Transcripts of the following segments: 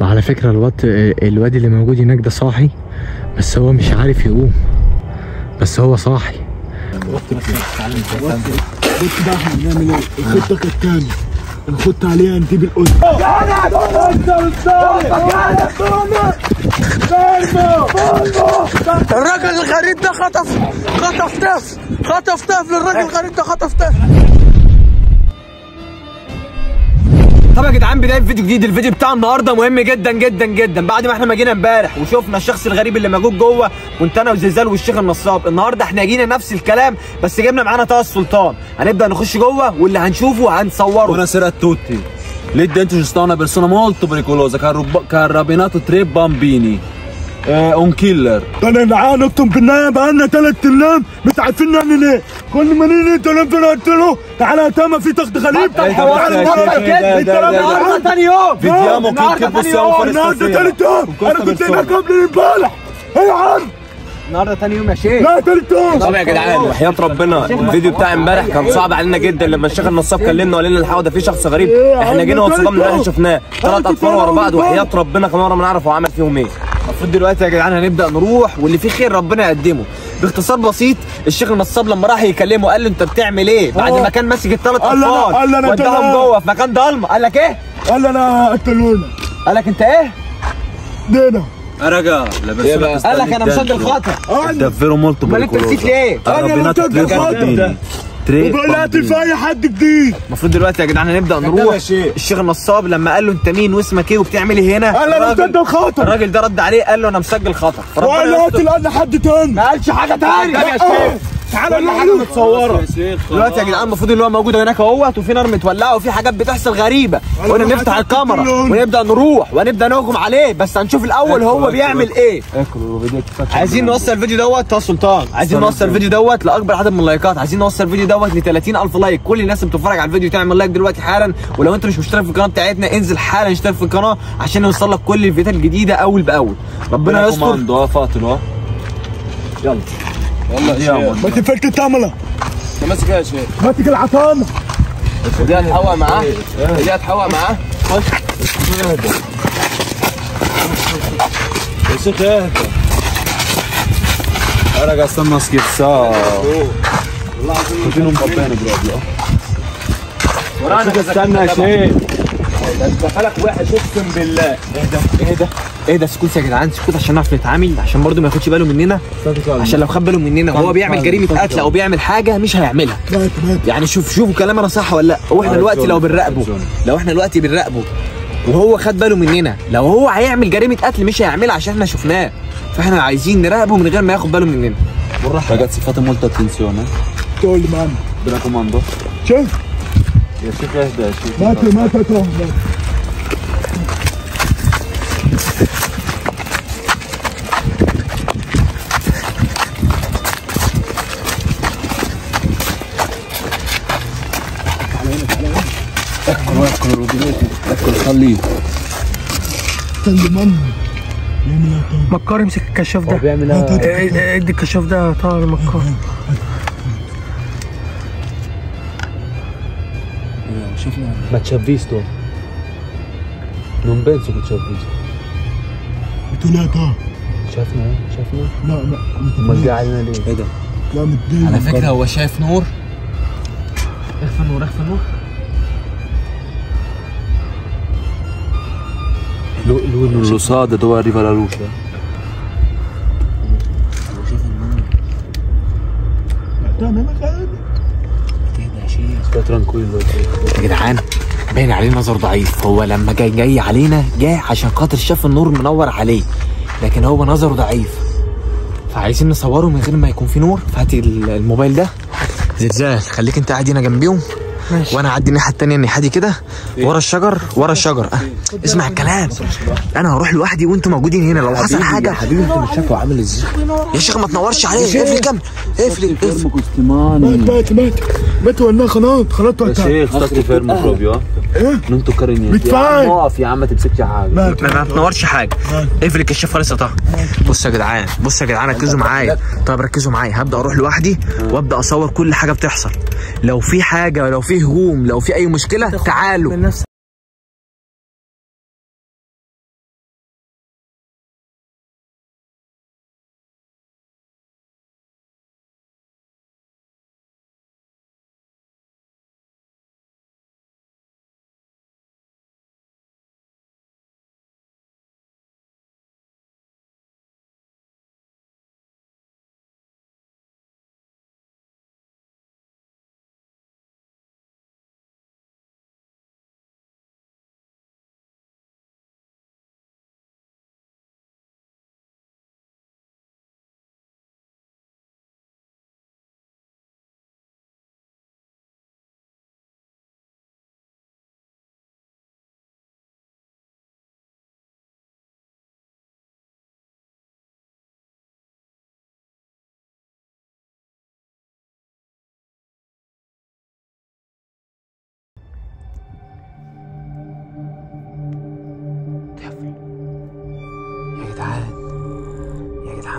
وعلى فكرة الواد الواد اللي موجود هناك ده صاحي بس هو مش عارف يقوم. بس هو صاحي. بص بقى إحنا بنعمل إيه؟ الخطه كانت تاني الخطه عليها نجيب القطه الراجل الغريب ده خطف خطف طفل. خطف طفل الراجل الغريب ده خطف طفل. طب يا جدعان بدايه فيديو جديد. الفيديو بتاع النهارده مهم جدا جدا جدا. بعد ما إحنا ما جينا امبارح وشفنا الشخص الغريب اللي موجود جوه كنت أنا وزلزال والشيخ النصاب. النهارده إحنا جينا نفس الكلام بس جبنا معانا طه السلطان. هنبدأ نخش جوه واللي هنشوفه هنصوره. Buonasera a tutti. Lì dentro ci sta una persona molto pericolosa È un killer. أنا جعان اقسم بالله بقالنا ثلاث أيام مش عارفين نعمل إيه. كل ما نيجي تلفون قلت له تعالى يا تامر في ضغط غريب. إيه ده بس يا إيه النهارده تاني يوم. Vediamo che, che possiamo fare النهارده. ثالث يوم. أنا كنت هناك persona. قبل امبارح. إيه يا عم النهارده تاني يوم يا شيخ. لا ثالث يوم. طب يا جدعان وحياة ربنا. الفيديو بتاع امبارح كان صعب علينا جدا. لما الشيخ النصاب كلمنا وقال لنا الحقوا ده في شخص غريب. إحنا جينا وصدمنا إحنا شفناه. ثلاث أطفال ورا بعض وحياة ربنا كمان ورا ما نعرف هو عمل فيهم إيه. المفروض دلوقتي يا جدعان هنبدأ نروح واللي فيه خير ربنا يقدمه. باختصار بسيط الشيخ النصاب لما راح يكلمه قال له انت بتعمل إيه؟ بعد ما كان ماسك الثلاث أطفال قال له أنا وداهم. جوه في مكان ضلمة. قال لك إيه؟ قال لي أنا قتلونا. قال لك أنت إيه؟ دينا. persona che sta قال لك أنا مسجل dentro خطر è davvero molto أمال أنت نسيت. ليه؟ Ha أنا rapinato خطر. Tre وبلعت في. اي حد جديد المفروض دلوقتي يا جدعان هنبدأ نروح. الشيخ النصاب لما قال له انت مين واسمك إيه وبتعمل إيه هنا؟ قال أنا مسجل خاطر. الراجل ده رد عليه قال له أنا مسجل خطر وقال يستر. قتل لي حد تاني. ما قالش حاجة تاني يا شيخ. تعالى كل حاجة نروح متصورة. يا دلوقتي يا جدعان المفروض اللي هو موجود هناك اهوت وفي نار متولعة وفي حاجات بتحصل غريبة. وأنا نفتح الكاميرا ونبدأ نروح ونبدأ نهجم عليه. بس هنشوف الأول هو بيعمل إيه. عايزين نوصل الفيديو دوت طه سلطان. عايزين نوصل الفيديو دوت لأكبر عدد من اللايكات. عايزين نوصل الفيديو دوت ل 30000 لايك. كل الناس اللي بتتفرج على الفيديو تعمل لايك دلوقتي حالا. ولو انت مش مشترك في القناة بتاعتنا انزل حالا اشترك في القناة عشان يوصل لك كل الفيديوهات الجديدة أول بأول. ربنا يستر. raccomando, eh, fatelo. eh. Yalla. Andiamo. ما تفك الكاميرا ماسك يا شيخ ماسك العصامه دي هتحوق معاه دي هتحوق معاه يا شيخ اهدى. Stanno a scherzare. Così non va bene proprio. استنى يا شيخ دخلك وحش اقسم بالله إيه ده إيه ده سكوت يا جدعان سكوت عشان نعرف نتعامل عشان برضه ما ياخدش باله مننا. عشان لو خد باله مننا وهو بيعمل جريمه قتل أو بيعمل حاجة مش هيعملها. يعني شوف شوفوا كلام أنا صح ولا لأ. هو إحنا دلوقتي لو بنراقبه لو إحنا دلوقتي بنراقبه وهو خد باله مننا لو هو هيعمل جريمة قتل مش هيعملها عشان إحنا شفناه. فإحنا عايزين نراقبه من غير ما ياخد باله مننا. Ragazzi fate molta attenzione. لي معنا Mi raccomando. يا شيخ اهدى يا شيخ. مات مات Eccolo, eccolo, lo vedete? Eccolo, sta lì. استنى ماما يعمل إيه تاني مكار امسك الكشاف ده بيعمل هات هات آه، آه، ادي الكشاف ده طار مكار Ma ci ha visto? Non penso che ci ha visto. إيه ده شافنا شافنا لا لا امال قاعدنا ليه؟ إيه ده؟ لا متضايق على فكرة هو شايف نور اخفى النور اخفى النور Lui, lui non lo sa da dove arriva la luce. أنا خايف Stai tranquillo. يا جدعان باين عليه نظر ضعيف. هو لما جاي جاي علينا جاي عشان خاطر شاف النور منور عليه. لكن هو نظره ضعيف. فعايزين نصوره من غير ما يكون في نور. فهات ال- الموبايل ده. زلزال خليك انت قاعد هنا جنبيهم. ماشي. وأنا اعدي الناحية التانية الناحية دي كده ورا الشجر ورا الشجر. أه. اسمع الكلام. أنا هروح لوحدي وأنتوا موجودين هنا. لو حصل حاجة. حبيبي انت مش شايفه عامل إزاي؟ يا شيخ ما تنورش عليه اقفل كم اقفل اقفل. mani. مات مات مات. ولا خلاص؟ خلاص يا شيخ stati fermo proprio. إيه. يا عم اقف يا عم ما تمسكش حاجة. مات. ما ما تنورش حاجة. اقفل الكشاف خالص يا طه. بصوا يا جدعان بصوا يا جدعان ركزوا معايا. طب ركزوا معايا. هبدأ أروح لوحدي وأبدأ أصور كل حاجة بتحصل. لو في حاجة لو في هجوم لو في أي مشكلة تعالوا.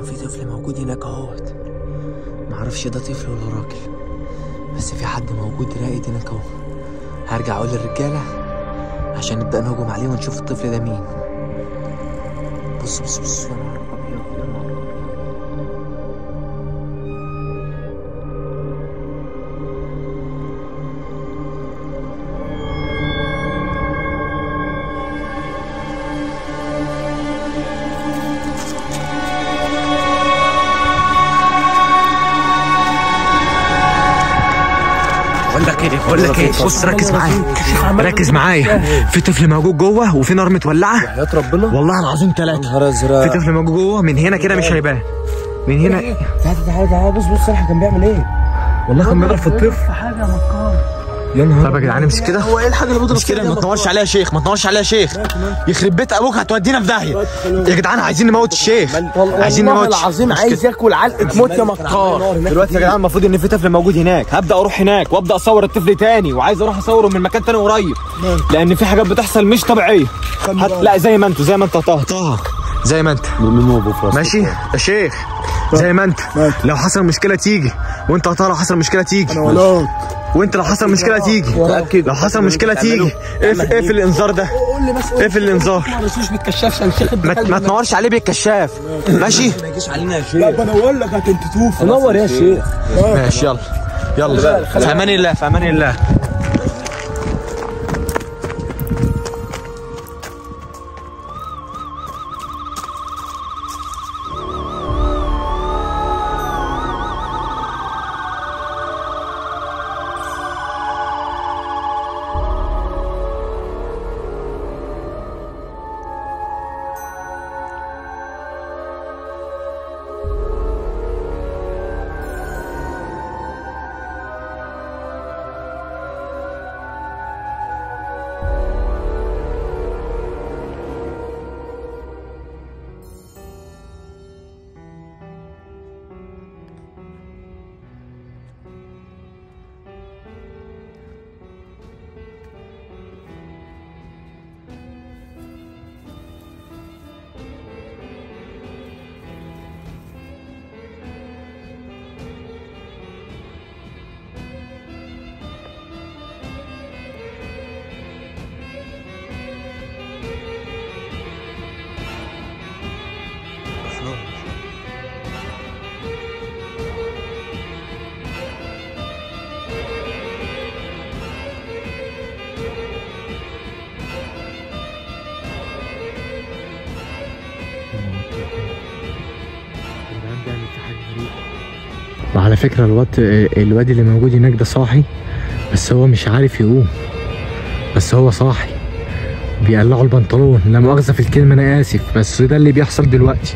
جدعان في طفل موجود هناك أهوت. معرفش ده طفل ولا راجل بس في حد موجود راقد هناك أهو. هرجع أقول للرجالة عشان نبدأ نهجم عليه ونشوف الطفل ده مين. بص بص بص يا نهار بقول لك إيه بقول لك إيه بص ركز معايا ركز معايا. في طفل موجود جوه وفي نار متولعة؟ حياة ربنا والله العظيم ثلاثة نهار أزرق. في طفل موجود جوه؟ من هنا كده مش هيبان. من هنا. تعالى تعالى تعالى بص بص صالح كان بيعمل إيه؟ والله كان بيضرب في الطفل. حاجة يا مكار يا نهار طب يا جدعان امسك كده؟ هو إيه الحاجة اللي بيضرب مش كده؟ ما تنورش عليها يا شيخ ما تنورش عليها يا شيخ. يخرب بيت أبوك هتودينا في داهية. يا جدعان عايزين نموت الشيخ عايزين والله نموت العظيم مش عايز. ياكل علقة موت يا مكار دلوقتي يا جدعان المفروض إن في طفل موجود هناك. هبدأ أروح هناك وأبدأ أصور الطفل تاني وعايز أروح أصوره من مكان تاني قريب. لأن في حاجات بتحصل مش طبيعية. هت... لا زي ما انت زي ما أنت طه. طه زي ما أنت. ماشي؟ يا شيخ زي ما أنت. لو حصل مشكلة تيجي وأنت يا طه لو حصل مشكلة تيجي. ولاك وانت لو حصل مشكلة تيجي. لو حصل مشكلة تيجي. اقفل الانذار ده. اقفل الانذار. ما نسوش بالكشاف عشان الشيخ ما, ما تنورش عليه بالكشاف. ماشي؟ لا بنور لك هتنتفوف نور يا شيخ. ماشي يلا. يلا. في أمان الله في أمان الله. وعلى فكرة الواد الواد اللي موجود هناك ده صاحي بس هو مش عارف يقوم. بس هو صاحي. بيقلعوا البنطلون. لا مؤاخذة في الكلمة أنا آسف بس ده اللي بيحصل دلوقتي.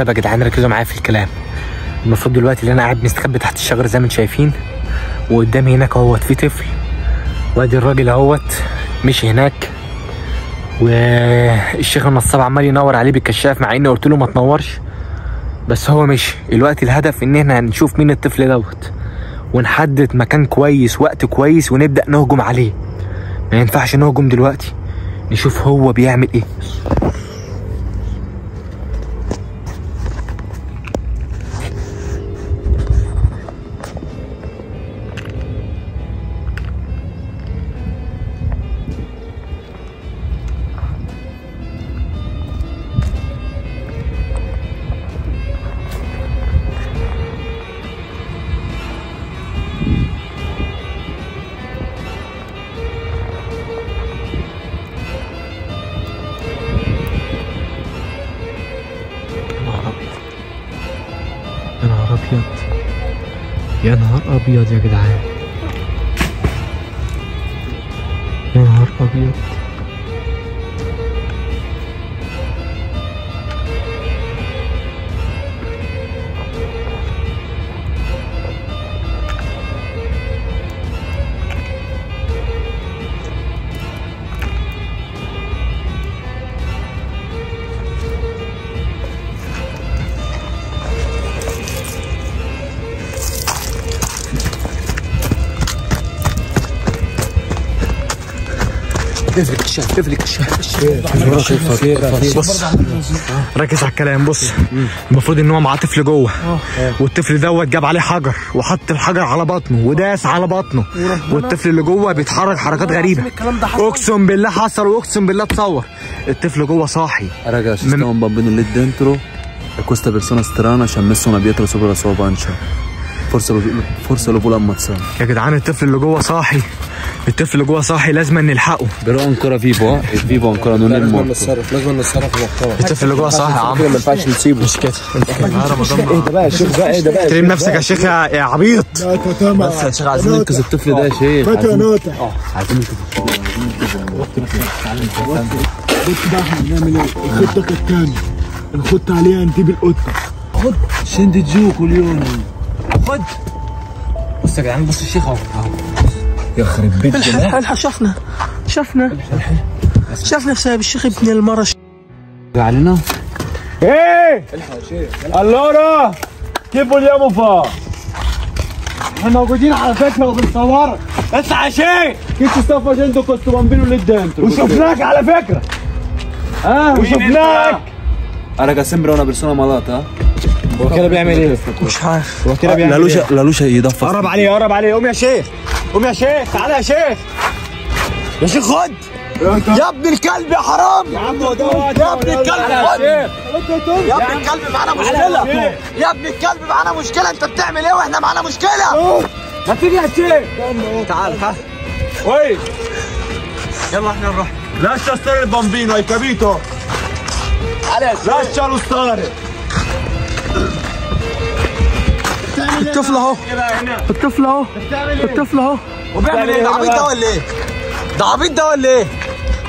طيب يا جدعان ركزوا معايا في الكلام. المفروض دلوقتي اللي أنا قاعد مستخبي تحت الشجره زي ما أنتم شايفين وقدامي هناك أهوت في طفل. وأدي الراجل أهوت مشي هناك. والشيخ النصاب عمال ينور عليه بالكشاف مع إني قلت له ما تنورش. بس هو مشي. الوقت الهدف إن إحنا هنشوف مين الطفل دوت. ونحدد مكان كويس وقت كويس ونبدأ نهجم عليه. ما ينفعش نهجم دلوقتي. نشوف هو بيعمل إيه. يا نهار ابيض يا جدعان يا نهار ابيض بص ركز على الكلام بص. المفروض إن هو معاه طفل جوه. والطفل دوت جاب عليه حجر وحط الحجر على بطنه وداس على بطنه. والطفل اللي جوه بيتحرك حركات غريبة. أقسم بالله حصل وأقسم بالله اتصور. الطفل جوه صاحي. un bambino lì dentro e questa persona strana ci ha messo una pietra sopra la sua pancia. Forse lo, forse lo. يا جدعان الطفل اللي جوه صاحي. الطفل جوه صاحي لازم نلحقه eh? È vivo ancora, non è morto. نتصرف لازم نتصرف محترم الطفل اللي جوه صاحي يا عم. ما ينفعش نسيبه. مش كده. اهدى بقى يا شيخ بقى اهدى بقى. تريم نفسك يا شيخ يا يا عبيط. بس يا شيخ عايزين ننقذ الطفل ده يا شيخ. فاتو يا نوتة عايزين ننقذ بص بقى إحنا بنعمل إيه الخطة كالتالي الخطة عليها نجيب القطة عشان تجيو كل يوم بص يا جدعان بص الشيخ أهو. يخرب بيت الحق شفنا شفنا شفنا سايب الشيخ ابن المرة علينا؟ إيه! allora che vogliamo fare إحنا موجودين على فكرة وبنصورك اطلع يا شيخ. ci sta facendo questo bambino lì dentro? وشفناك على فكرة. آه وشفناك. Ah, raga, sembra una persona malata. هو كده بيعمل إيه؟ مش عارف. هو كده بيعمل إيه؟ luce gli dà fastidio. قرب عليه قرب عليه. قوم يا شيخ قوم يا شيخ تعالى يا شيخ. يا شيخ خد. يا ابن الكلب يا حرام. يا عم يا ابن الكلب خد. يا ابن الكلب معانا مشكلة. يا ابن الكلب معانا مشكلة. انت بتعمل إيه وإحنا معانا مشكلة؟ ما تيجي يا شيخ. تعال ها وي يلا إحنا نروح. Lascia stare il bambino, hai capito? Lascialo stare! الطفل اهو. الطفل اهو. الطفل اهو. وبيعمل إيه؟ ده عبيط ده ولا إيه؟ ده عبيط ده ولا إيه؟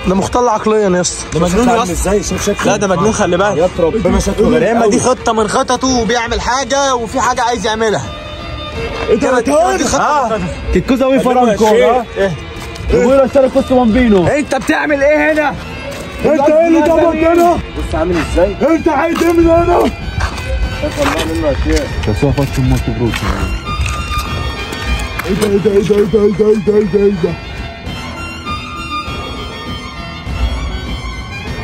ده مختل عقليا يا اسطى. ده مجنون يا اسطى. لا ده مجنون خلي بالك. يا ربنا شكله غريب دي خطة من خططه وبيعمل حاجة وفي حاجة عايز يعملها. انت دي خطة Che cosa vuoi fare ancora? Vuoi lasciare questo bambino? أنت بتعمل إيه هنا؟ أنت إيه اللي جابك هنا؟ بص عامل إزاي؟ أنت عايز إيه من هنا؟ La sua faccia è molto brutta. إيه ده إيه ده إيه ده إيه ده إيه ده إيه ده إيه ده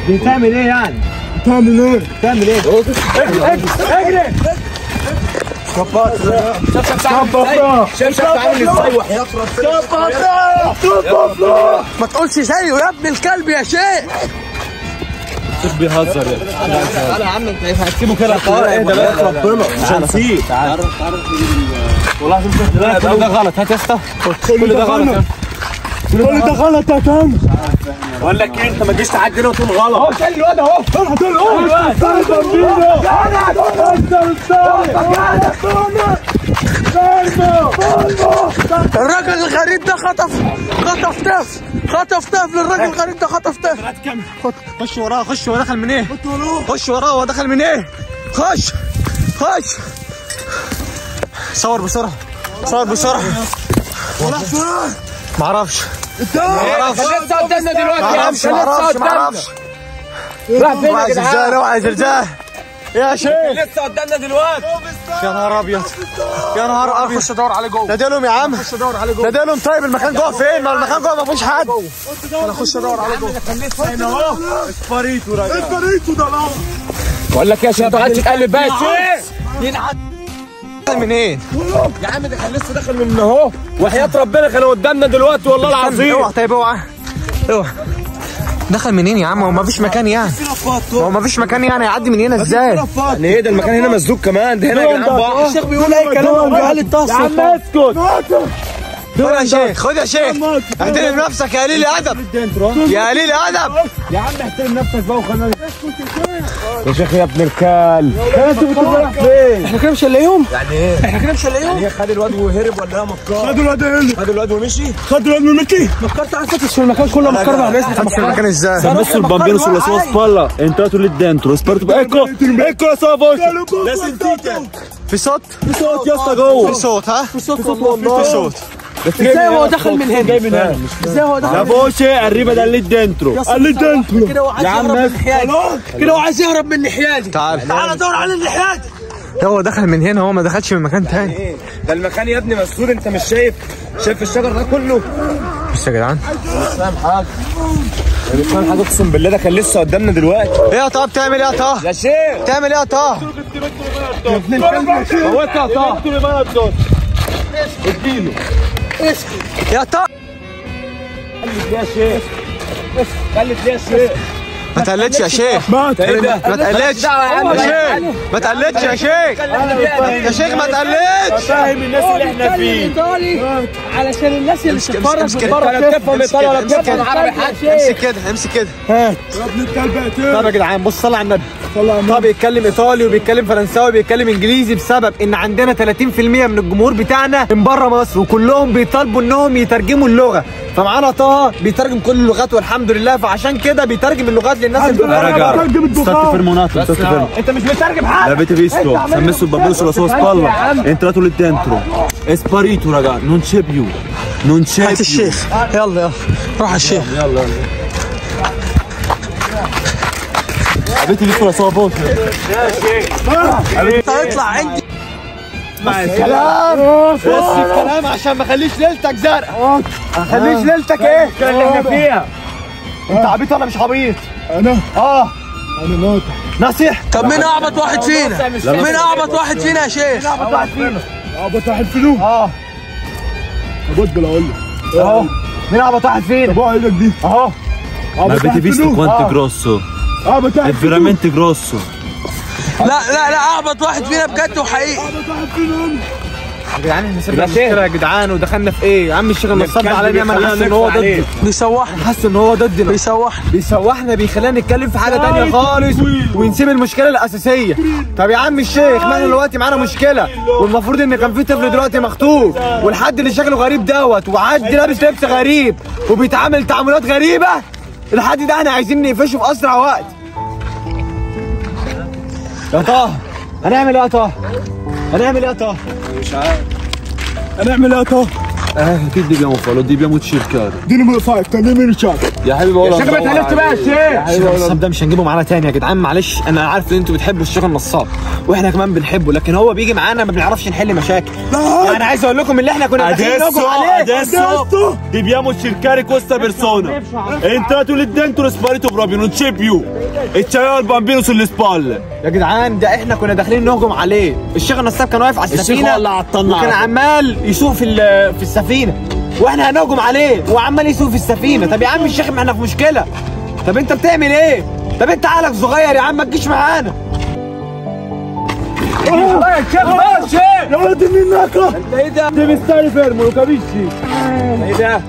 بتعمل إيه يعني؟ بتعمل إيه؟ بتعمل إيه؟ اجري شوف شوف عامل إزاي شوف شوف عامل إزاي وحياة ربنا ما تقولش زيه يا ابن الكلب يا شيخ تعالى يا عم انت هتسيبه كده؟ إيه ده بقى ربنا. مش هنسيب تعالى والله لا كل ده غلط. هات يا اسطى. كل ده غلط. كل ده غلط يا كان بقول لك إيه أنت ما تجيش تعدينا وتقول غلط. اهو شال الواد أهو. أنا هتقول إيه؟ استنى بامبينو الراجل الغريب ده خطف خطف طفل خطف طفل. الراجل الغريب ده خطف طفل. خش وراه خش هو دخل من إيه؟ خش وراه. هو دخل من إيه؟ خش خش. صور بسرعة صور بسرعة. معرفش معرفش لسه قدامنا دلوقتي يا عم معرفش معرفش معرفش راح فين يا جدعان؟ روح عايز إزاي يا شيخ لسه قدامنا دلوقتي يا نهار ابيض يا نهار ابيض خش ادور عليه جوه ناديلهم يا عم ناديلهم طيب المكان جوه فين؟ ما المكان جوه ما فيهوش حد أنا اخش ادور عليه جوه بقول لك يا شيخ ما تقعدش تقلب بقى يا شيخ دخل منين؟ يا عم ده كان لسه داخل من أهو. وحياة ربنا كانوا قدامنا دلوقتي والله العظيم. اوعى طيب اوعى. اوعى. دخل منين يا عم هو ما فيش مكان يعني. هو ما فيش مكان يعني يعدي من هنا إزاي؟ يعني إيه ده؟ المكان هنا مسدود كمان. ده هنا يا جدعان بقى. الشيخ بيقول اي كلام وبيقال التصل يا عم اسكت. خد يا شيخ خد يا شيخ. احترم نفسك يا قليل ادب يا قليل ادب يا عم احترم نفسك بقى وخلينا يا شيخ يا ابن الكلب رايح فين؟ إحنا كده مش هنلاقيهم. يعني إيه؟ إحنا كده مش هنلاقيهم. هي خد الواد وهرب ولا لا مكار؟ خدوا الواد هنا خد الواد ومشي؟ خدوا الواد فكرت عايز تفتش في المكان كله مكرنا على الاسم في المكان. إزاي؟ il bambino sulla sua spalla è entrato lì dentro sparato ecco ecco la sua voce la sentite في صوت؟ i soldi a sta go في صوت ها؟ في صوت والله. في صوت. إزاي هو دخل من هنا؟ إزاي هو دخل la voce arriva da lì dentro اللي دنتو كده هو عايز يهرب من ناحيتي كده هو عايز يهرب من ناحيتي تعال. تعالى دور على ناحيتي هو دخل من هنا هو ما دخلش من مكان تاني. إيه؟ ده المكان يا ابني مسدود انت مش شايف شايف الشجر ده كله؟ بص يا جدعان. مش فاهم حاجة مش فاهم حاجة اقسم بالله ده كان لسه قدامنا دلوقتي. إيه يا طه بتعمل إيه يا طه؟ يا شيخ. بتعمل إيه يا طه؟ يا طه. خلت ليه يا شيخ ما تقلدش يا شيخ إيه؟ ما تقلدش يا شيخ ما تقلدش يا شيخ يا شيخ ما تقلدش فاهم الناس اللي إحنا فيه ايطالي علشان الناس اللي بتتفرج من كده. بره امسك تفهم كده. ايطالي ولا بتفهم كده. عربي حاجة امسك كده امسك كده يا ابن الكلب طب يا جدعان بص صلى على النبي طلع طه بيتكلم ايطالي وبيتكلم فرنساوي وبيتكلم انجليزي بسبب ان عندنا 30% من الجمهور بتاعنا من بره مصر وكلهم بيطالبوا انهم يترجموا اللغة فمعانا طه بيترجم كل اللغات والحمد لله فعشان كده بيترجم اللغات للناس اللي بتقول لك أنا بترجم البخاري انت مش بترجم حاجة يا بيتي فيسكو سميسو بابوس رصاص طلع انت لا تقول الدنترو. اسباريتو رجع. نون شيبيو نون شيبيو هات الشيخ. يلا يلا. روح الشيخ. يلا يلا. بيتي يا رصاص يا شيخ اطلع عندي. بص الكلام عشان ما اخليش ليلتك زرقاء ما اخليش ليلتك إيه؟ اللي إحنا فيها. أنت عبيط ولا مش عبيط؟ أنا؟ آه. أنا ناطح. نصيح طب مين أعبط واحد فينا؟ مين أعبط واحد فينا يا شيخ؟ ابو واحد فلوس آه. ابص أقول لك. أهو. مين أعبط واحد فينا؟ طب إيدك دي. أهو. quanto è grosso ابو è واحد veramente grosso لا لا لا اعبط واحد فينا بجد وحقيقي. ابو واحد فلوس يا جدعان إحنا سيبنا المشكلة يا جدعان ودخلنا في إيه؟ يا عم الشيخ النصاب علينا ما حاسس إن هو ضدنا. بيسوحنا. حاسس إن هو ضدنا. بيسوحنا. بيسوحنا بيخلينا نتكلم في حاجة تانية خالص ونسيب المشكلة الأساسية. طب يا عم الشيخ ما إحنا دلوقتي معانا مشكلة والمفروض إن كان في طفل دلوقتي مخطوف والحد اللي شكله غريب دوت وعاد لابس لبس غريب وبيتعامل تعاملات غريبة الحد ده إحنا عايزين نقفشه في أسرع وقت. يا طه هنعمل إيه يا طه هنعمل إيه يا طه هنعمل إيه طه eh che dobbiamo fare lo dobbiamo cercare اديني فايف كلمني الشات يا حبيبي والله الشيخ ما اتهلفت بقى يا شيخ الشيخ النصاب ده مش هنجيبه معانا تاني يا جدعان معلش أنا عارف ان أنتوا بتحبوا الشيخ النصاب وإحنا كمان بنحبه لكن هو بيجي معانا ما بنعرفش نحل مشاكل يعني عايز أقول لكم اللي إحنا كنا داخلين نهجم Adesso, عليه dentro e è sparito proprio, non c'è più. E c'aveva il bambino sulle spalle. يا جدعان ده إحنا كنا داخلين نهجم عليه الشيخ النصاب كان واقف على السفينه اللي وكان عليه. عمال يسوق في ال- في السفينة. وإحنا هنهجم عليه. وعمال يسوق في السفينة. طب يا عم الشيخ ما إحنا في مشكلة. طب انت بتعمل إيه؟ طب انت عقلك صغير يا عم ما تجيش معانا. يا ولد الناكه إيه ده stare fermo lo capisci إيه ده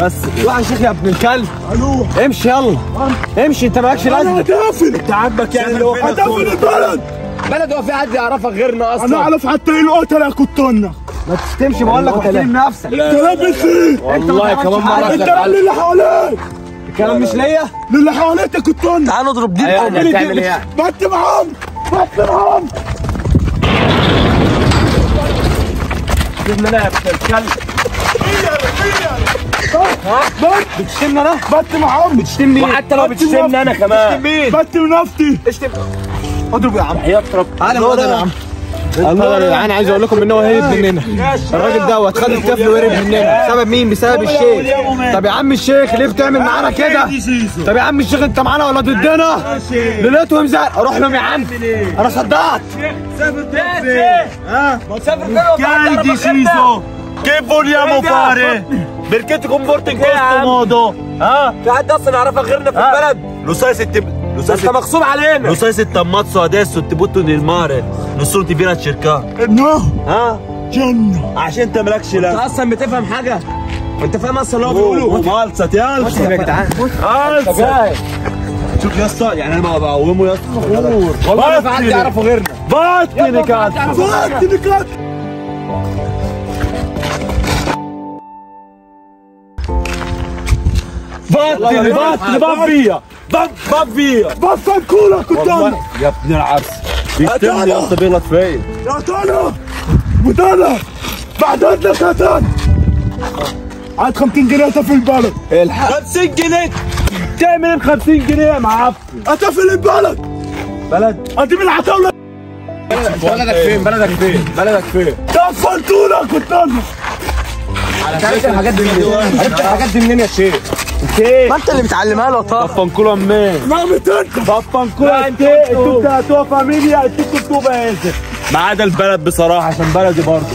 بس روح يا شيخ يا ابن الكلب امشي يلا امشي انت مالكش لازمه هتقفل انت عاجبك يعني لو هتقفل البلد بلد هو في حد يعرفك غيرنا أنا أصلا أعرف حتى القتله كنتنا ما تشتمش بقول لك واحترم نفسك. انت لابس إيه والله كمان مره الكلام للي حواليك الكلام مش ليا؟ للي حواليك كنتنا تعال نضرب دي أيوه هتعمل إيه بت معاهم بت معاهم بتشتمني أنا؟ بت معاهم بتشتمني وحتى لو بتشتمني أنا كمان. مين؟ بت بنفتي اشتم اضرب يا عم. يضرب تعالى اضرب يا عم. الله يا جدعان عايز أقول لكم إن هو هرب مننا. الراجل دوت خد الطفل وهرب مننا. بسبب مين؟ بسبب الشيخ. طب يا عم الشيخ ليه بتعمل معانا كده؟ طب يا عم الشيخ أنت معانا ولا ضدنا؟ ليلتهم زرق أروح لهم يا عم. أنا صدعت Che hai deciso? Che vogliamo fare? Perché ti comporti in questo modo? Ah? في حد أصلا يعرفك غيرنا في البلد؟ Lo sai se ti. Lo sai أنت se, مغصوب علينا. lo sai se ti ammazzo adesso e ti butto nel mare? Viene a cercare. نو Ah? جنة. عشان انت مالكش لا. انت أصلا بتفهم حاجة؟ انت فاهم أصلا اللي هو بيقوله؟ مالصت يلا يا جدعان شوف يا اسطى يعني أنا ما بقومه يا اسطى. والله ما في حد يعرفه غيرنا. بطني كات بطني كات بطني بطني بطني بط بط فيا بطل كولا كنت أنا يا ابن العرس. بيشتمني يا اسطى بيغلط فيا يا اذنك يا عاد 50 جنيه في البلد. 50 جنيه! تعمل ب 50 جنيه يا معفن اتفل البلد. بلد. ادي من العتاولة. بلدك فين؟ بلدك فين؟ بلدك فين؟ تفلتونا كنت أنا عرفت الحاجات دي منين؟ عرفت الحاجات دي منين يا شيخ؟ ما انت اللي بتعلمها له طه. بفنكولا منين نعمت انت بفنكولا انت أنتوا بتاعتوها فاميليا أنتوا بتبقى انت ما عدا البلد بصراحة عشان بلدي برضه.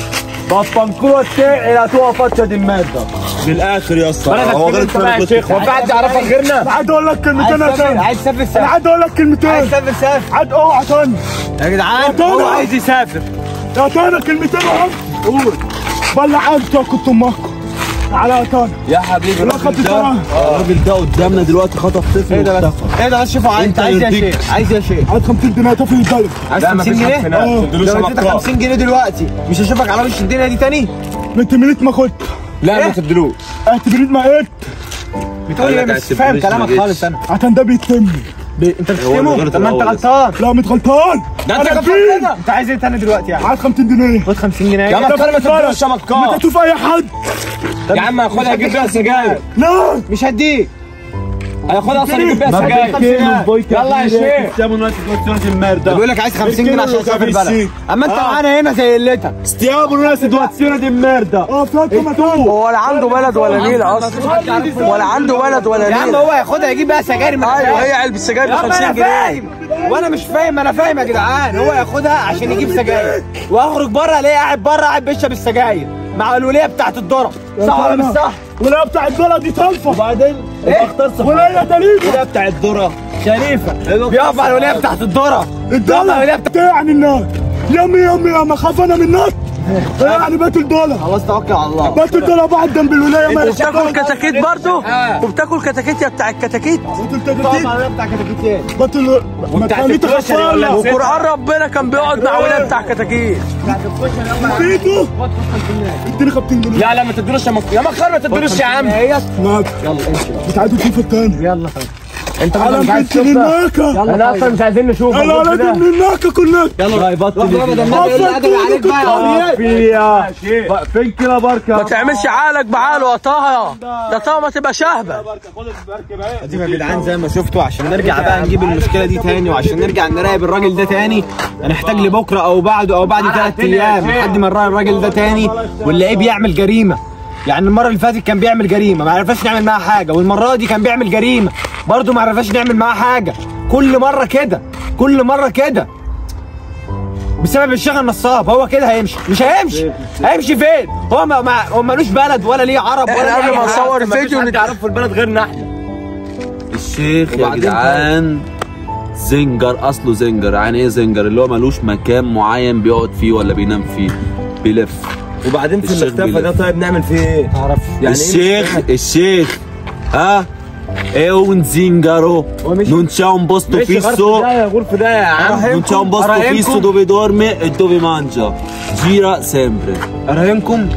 بفنكولا التاعي لا توقف فتشه دي المادة. بالآخر يا أسطى. هو غير انت بقى يا شيخ هو في حد يعرفك غيرنا. أنا عاد أقول لك كلمتين يا تانا عايز تسافر أنا سافر عاد أقول لك كلمتين. عايز تسافر سافر. عاد اوعى تاني يا جدعان. هو عايز يسافر. يا تانا كلمتين اهم قول. بلع انت كنت امكم على يا تانا يا حبيبي لا خدت ده سنة. الراجل ده قدامنا دلوقتي خطف طفل إيه ده بس. إيه ده بس؟ شوفوا عايز انت عايز يا. شيخ عايز يا شيخ. عاد 50 جنيه تفل البلد عايز 50 جنيه؟ آه لو اديتك 50 جنيه دلوقتي مش هشوفك على وش الدنيا دي تاني؟ انت منيت ما كنت. لا ما تبدلوش اعتبريت ما قلت. بتقول إيه؟ مش فاهم كلامك خالص أنا. عشان ده بيتم. أنت بتشتمه؟ طب ما أنت غلطان. لا مش غلطان. ده أنت غلطان أنت عايز إيه تاني دلوقتي يعني؟ عاد 50 جنيه. خد 50 جنيه. يا مكار ما. تبدلوش يا ما مكار تشوف أي حد. يا عم خدها أجيب بيها سجاير. لا! مش هديك. هياخدها أصلا يجيب بيها سجاير. يلا يا شيخ. بيقول لك عايز 50 جنيه عشان اسافر بلد. كابيسي. أما أنت معانا هنا زي قلتك in una situazione di merda. آه فات ما هو ولا عنده بلد ولا نيلة أصلا. ولا عنده بلد ولا يا عم هو هياخدها يجيب بيها سجاير أنا أيوه. هي علبة سجاير ب يا عم 50 أنا جنيه. فاهم. وأنا مش فاهم أنا فاهم يا جدعان. هو ياخدها عشان يجيب سجاير. وأخرج بره الاقيه قاعد بره قاعد بيشرب السجاير. مع الوليه بتاعت الذره صح ولا مش صح؟ ولا بتاع البلد دي تنفع. وبعدين؟ إيه؟ اختار صفحة. ولا هي دليل. ده بتاع الذرة شريفة. بيقف على الوليه بتاعت الذره الدولار يعني النار يمي يمي يا مخاف أنا من النار يعني بيت الدولار خلاص توكل على الله. بيت الدولار بعد جنب الولاية ما وبتاكل كتاكيت برضه؟ وبتاكل كتاكيت يا بتاع الكتاكيت؟ على الوليه بتاع بيت ال ما تخليك تخفى وقرآن ربنا كان بيقعد مع ولاد بتاع كتاكيت بيتو اديني 50 جنيه لا لا ما تدروش يا مكار ما تدروش يا عم. لا يلا امشي مش عايز تشوف التاني. يلا انت على مش عايز بنت تشوف ده الناكه أنا أصلا مش عايزين نشوف أنا على بنت الناكه كلها يلا يبطل فيا فين كده ما بركة تعملش عقلك بعقله يا طه. ده طه ما تبقى شهبة. اديكم يا جدعان زي ما شفتوا عشان نرجع بقى نجيب المشكلة دي تاني وعشان نرجع نراقب الراجل ده تاني. هنحتاج لبكرة أو بعده أو بعد ثلاث أيام لحد ما نراقب الراجل ده تاني. ونلاقيه بيعمل جريمة. يعني المرة اللي فاتت كان بيعمل جريمة ما عرفناش نعمل معاه حاجة. والمرة دي كان بيعمل جريمة. برضه ما عرفناش نعمل معاه حاجة. كل مرة كده كل مرة كده. بسبب الشيخ النصاب هو كده هيمشي. مش هيمشي. هيمشي فين؟ هو ما ما هو ملوش بلد ولا ليه عرب ولا قبل ما أي حاجة. نصور الفيديو نت- تعرف في البلد غيرنا إحنا. الشيخ يا جدعان زنجر أصله زنجر. يعني إيه زنجر؟ اللي هو ملوش مكان معين بيقعد فيه ولا بينام فيه. بيلف. وبعدين في المختفى ده. طيب نعمل فيه إيه؟ تعرف يعني الشيخ الشيخ ها؟ È un zingaro non c'è un posto fisso. non c'è un posto fisso dove dorme e dove mangia. Gira sempre. اراهنكم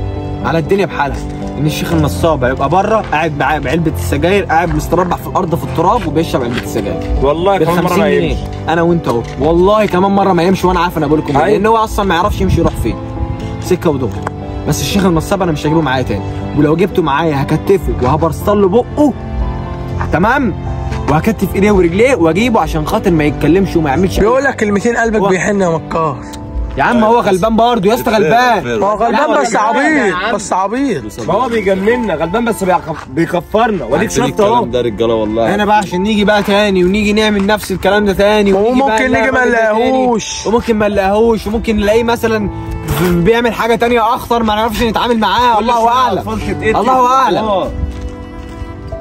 على الدنيا بحالها. إن الشيخ النصاب هيبقى بره قاعد معاه بعلبه السجاير قاعد مستربع في الأرض في التراب وبيشرب علبة السجاير. والله كمان 50 مرة جنيه. يمشي. أنا وأنت أهو. والله كمان مرة ما يمشي وأنا عارف أنا بقول لكم إيه، أيوة. لأن هو أصلا ما يعرفش يمشي يروح فين. سكة ودغري. بس الشيخ النصاب أنا مش هجيبه معايا تاني. ولو جبته معايا هكتفه له بقه. تمام؟ وهكتف ايديه ورجليه واجيبه عشان خاطر ما يتكلمش وما يعملش بيقول لك كلمتين قلبك بيحن يا مكار. يا عم هو غلبان برضه يا اسطى غلبان. ما هو غلبان بس عبيط بس عبيط. ما هو بيجننا غلبان بس بيكفرنا. عارفين شفت اهو. الكلام ده رجالة والله. أنا بقى عشان نيجي بقى تاني ونيجي نعمل نفس الكلام ده تاني وممكن نيجي ما نلاقيهوش. وممكن ما نلاقيهوش وممكن نلاقيه مثلا بيعمل حاجة تانية أخطر ما نعرفش نتعامل معاه. الله أعلم. الله أعلم.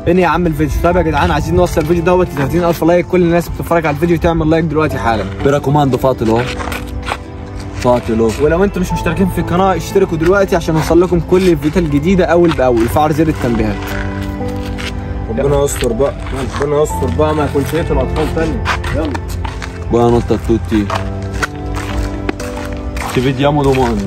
فين يا عم الفيديو؟ طيب يا جدعان عايزين نوصل الفيديو دوت ل 30000 لايك كل الناس بتتفرج على الفيديو تعمل لايك دلوقتي حالا. mi raccomando fatelo fatelo ولو أنتم مش مشتركين في القناة اشتركوا دلوقتي عشان يوصل لكم كل الفيديوهات الجديدة أول بأول. وفعل زر التنبيهات. ربنا يستر بقى. ربنا يستر بقى ما يكونش يقتل اطفال تاني يلا buonanotte a tutti ci vediamo domani